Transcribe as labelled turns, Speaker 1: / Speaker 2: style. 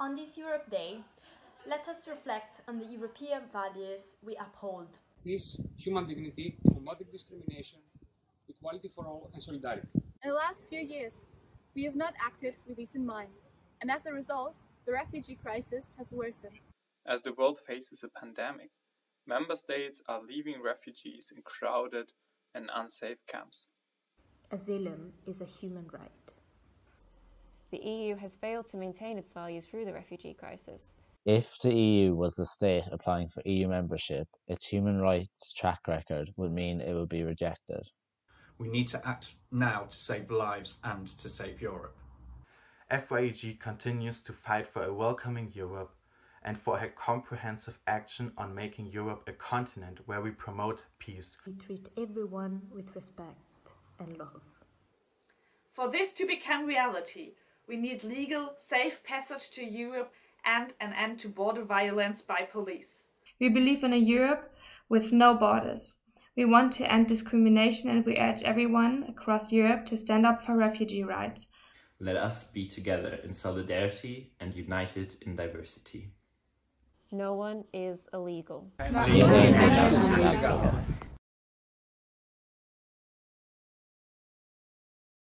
Speaker 1: On this Europe Day, let us reflect on the European values we uphold.
Speaker 2: Peace, human dignity, combating discrimination, equality for all, and solidarity.
Speaker 3: In the last few years, we have not acted with this in mind, and as a result, the refugee crisis has worsened.
Speaker 4: As the world faces a pandemic, member states are leaving refugees in crowded and unsafe camps.
Speaker 5: Asylum is a human right.
Speaker 6: The EU has failed to maintain its values through the refugee crisis.
Speaker 7: If the EU was the state applying for EU membership, its human rights track record would mean it would be rejected.
Speaker 8: We need to act now to save lives and to save Europe.
Speaker 9: FYEG continues to fight for a welcoming Europe and for a comprehensive action on making Europe a continent where we promote peace.
Speaker 5: We treat everyone with respect and love.
Speaker 10: For this to become reality, we need legal, safe passage to Europe and an end to border violence by police.
Speaker 11: We believe in a Europe with no borders. We want to end discrimination and we urge everyone across Europe to stand up for refugee rights.
Speaker 12: Let us be together in solidarity and united in diversity.
Speaker 6: No one is illegal.
Speaker 13: No.